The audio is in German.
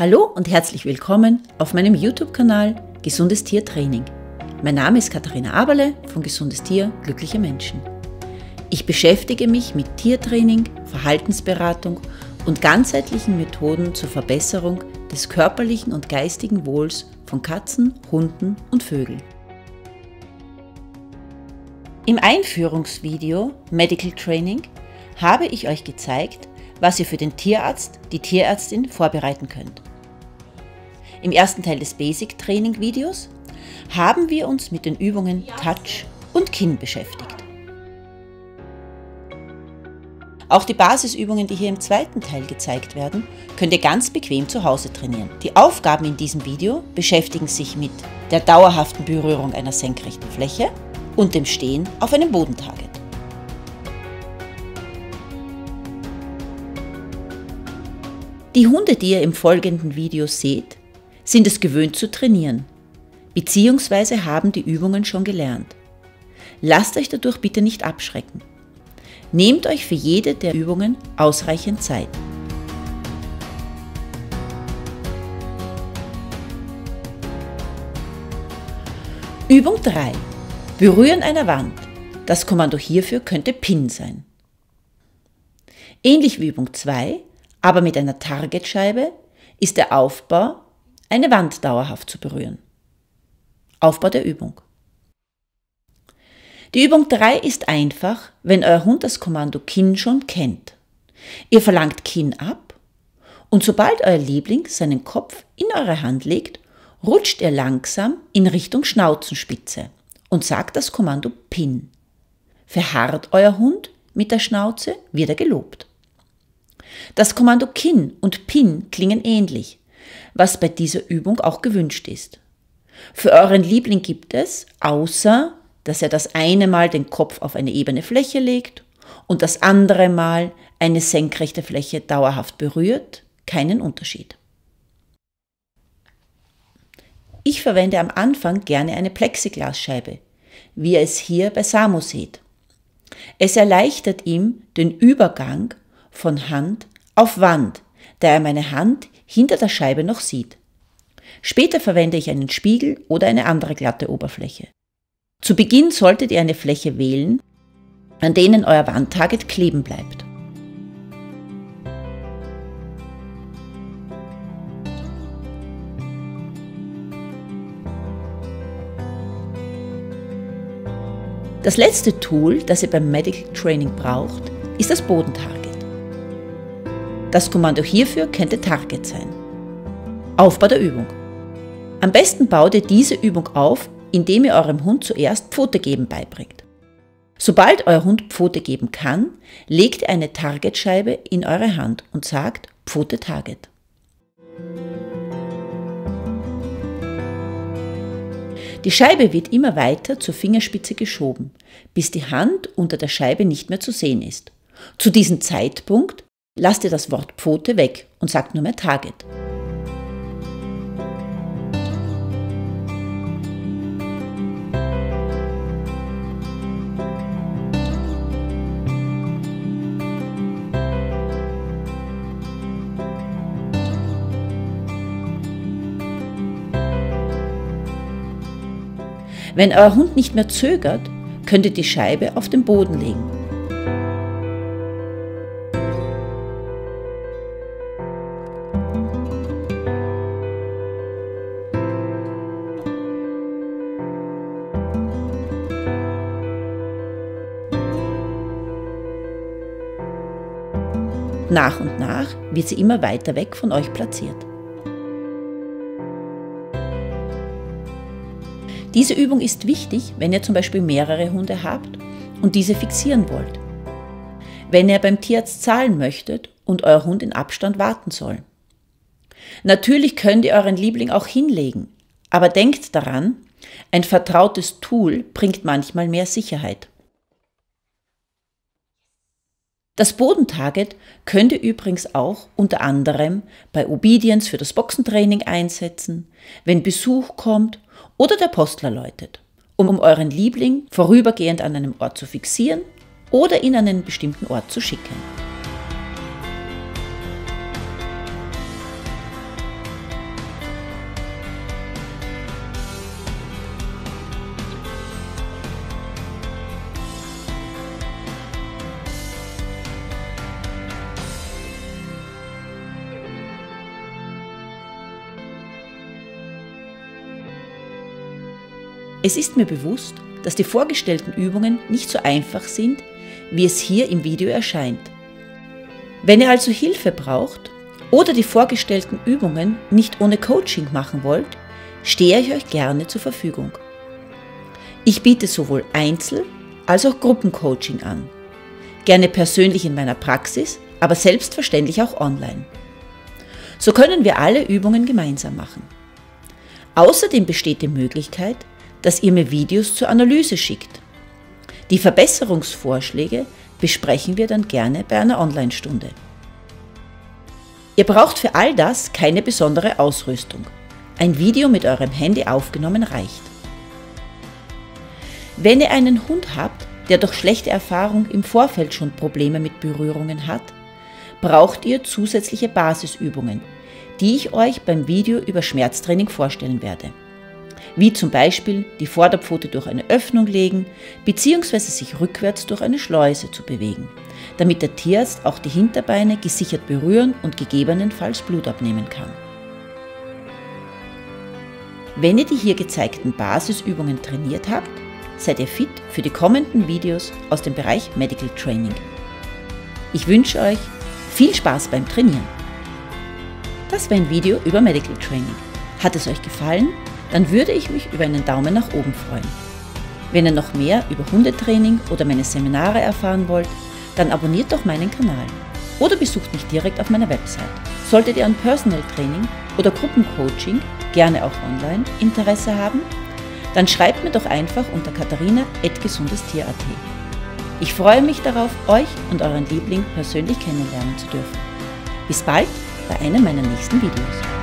Hallo und herzlich willkommen auf meinem YouTube-Kanal Gesundes Tiertraining. Mein Name ist Katharina Aberle von Gesundes Tier, glückliche Menschen. Ich beschäftige mich mit Tiertraining, Verhaltensberatung und ganzheitlichen Methoden zur Verbesserung des körperlichen und geistigen Wohls von Katzen, Hunden und Vögeln. Im Einführungsvideo Medical Training habe ich euch gezeigt, was ihr für den Tierarzt, die Tierärztin vorbereiten könnt. Im ersten Teil des Basic Training Videos haben wir uns mit den Übungen Touch und Kinn beschäftigt. Auch die Basisübungen, die hier im zweiten Teil gezeigt werden, könnt ihr ganz bequem zu Hause trainieren. Die Aufgaben in diesem Video beschäftigen sich mit der dauerhaften Berührung einer senkrechten Fläche und dem Stehen auf einem Bodentarget. Die Hunde, die ihr im folgenden Video seht, sind es gewöhnt zu trainieren, beziehungsweise haben die Übungen schon gelernt. Lasst euch dadurch bitte nicht abschrecken. Nehmt euch für jede der Übungen ausreichend Zeit. Übung 3. Berühren einer Wand. Das Kommando hierfür könnte PIN sein. Ähnlich wie Übung 2, aber mit einer Targetscheibe, ist der Aufbau, eine Wand dauerhaft zu berühren. Aufbau der Übung. Die Übung 3 ist einfach, wenn euer Hund das Kommando Kinn schon kennt. Ihr verlangt Kinn ab und sobald euer Liebling seinen Kopf in eure Hand legt, rutscht er langsam in Richtung Schnauzenspitze und sagt das Kommando Pin. Verharrt euer Hund mit der Schnauze, wird er gelobt. Das Kommando Kinn und Pin klingen ähnlich, was bei dieser Übung auch gewünscht ist. Für euren Liebling gibt es, außer dass er das eine Mal den Kopf auf eine ebene Fläche legt und das andere Mal eine senkrechte Fläche dauerhaft berührt, keinen Unterschied. Ich verwende am Anfang gerne eine Plexiglasscheibe, wie ihr es hier bei Samu seht. Es erleichtert ihm den Übergang von Hand auf Wand, da er meine Hand hinter der Scheibe noch sieht. Später verwende ich einen Spiegel oder eine andere glatte Oberfläche. Zu Beginn solltet ihr eine Fläche wählen, an denen euer Wandtarget kleben bleibt. Das letzte Tool, das ihr beim Medical Training braucht, ist das Bodentarget. Das Kommando hierfür könnte Target sein. Aufbau der Übung. Am besten baut ihr diese Übung auf indem ihr eurem Hund zuerst Pfote geben beibringt. Sobald euer Hund Pfote geben kann, legt ihr eine Targetscheibe in eure Hand und sagt Pfote Target. Die Scheibe wird immer weiter zur Fingerspitze geschoben, bis die Hand unter der Scheibe nicht mehr zu sehen ist. Zu diesem Zeitpunkt lasst ihr das Wort Pfote weg und sagt nur mehr Target. Wenn euer Hund nicht mehr zögert, könnt ihr die Scheibe auf den Boden legen. Nach und nach wird sie immer weiter weg von euch platziert. Diese Übung ist wichtig, wenn ihr zum Beispiel mehrere Hunde habt und diese fixieren wollt. Wenn ihr beim Tierarzt zahlen möchtet und euer Hund in Abstand warten soll. Natürlich könnt ihr euren Liebling auch hinlegen, aber denkt daran, ein vertrautes Tool bringt manchmal mehr Sicherheit. Das Bodentarget könnt ihr übrigens auch unter anderem bei Obedience für das Boxentraining einsetzen, wenn Besuch kommt oder der Postler läutet, um euren Liebling vorübergehend an einem Ort zu fixieren oder ihn an einen bestimmten Ort zu schicken. Es ist mir bewusst, dass die vorgestellten Übungen nicht so einfach sind, wie es hier im Video erscheint. Wenn ihr also Hilfe braucht oder die vorgestellten Übungen nicht ohne Coaching machen wollt, stehe ich euch gerne zur Verfügung. Ich biete sowohl Einzel- als auch Gruppencoaching an. Gerne persönlich in meiner Praxis, aber selbstverständlich auch online. So können wir alle Übungen gemeinsam machen. Außerdem besteht die Möglichkeit, dass ihr mir Videos zur Analyse schickt. Die Verbesserungsvorschläge besprechen wir dann gerne bei einer Online-Stunde. Ihr braucht für all das keine besondere Ausrüstung. Ein Video mit eurem Handy aufgenommen reicht. Wenn ihr einen Hund habt, der durch schlechte Erfahrung im Vorfeld schon Probleme mit Berührungen hat, braucht ihr zusätzliche Basisübungen, die ich euch beim Video über Schmerztraining vorstellen werde wie zum Beispiel die Vorderpfote durch eine Öffnung legen bzw. sich rückwärts durch eine Schleuse zu bewegen, damit der Tierarzt auch die Hinterbeine gesichert berühren und gegebenenfalls Blut abnehmen kann. Wenn ihr die hier gezeigten Basisübungen trainiert habt, seid ihr fit für die kommenden Videos aus dem Bereich Medical Training. Ich wünsche euch viel Spaß beim Trainieren. Das war ein Video über Medical Training. Hat es euch gefallen? Dann würde ich mich über einen Daumen nach oben freuen. Wenn ihr noch mehr über Hundetraining oder meine Seminare erfahren wollt, dann abonniert doch meinen Kanal oder besucht mich direkt auf meiner Website. Solltet ihr an Personal Training oder Gruppencoaching, gerne auch online, Interesse haben, dann schreibt mir doch einfach unter katharina.gesundestier.at. Ich freue mich darauf, euch und euren Liebling persönlich kennenlernen zu dürfen. Bis bald bei einem meiner nächsten Videos.